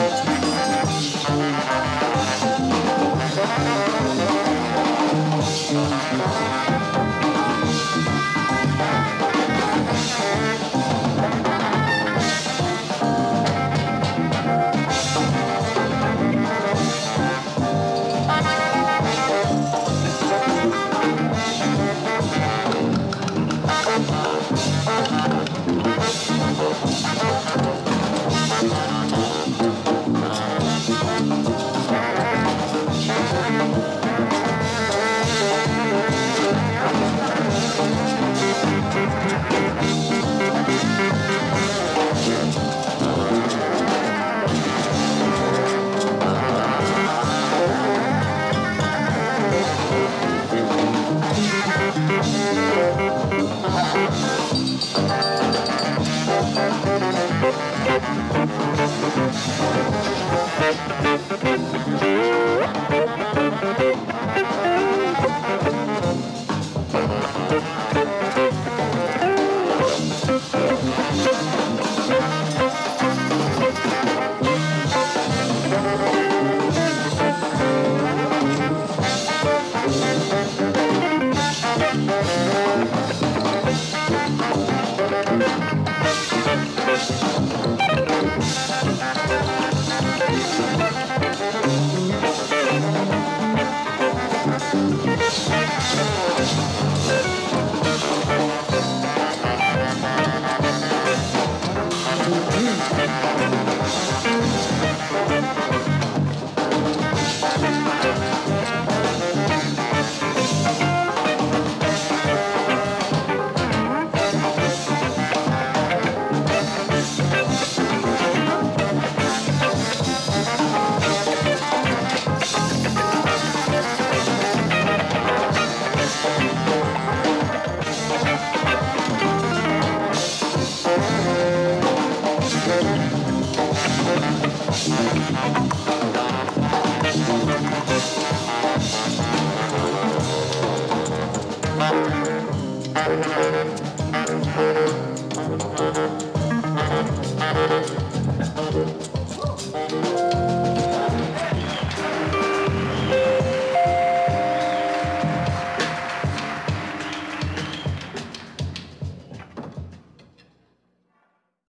Thank Thank I'm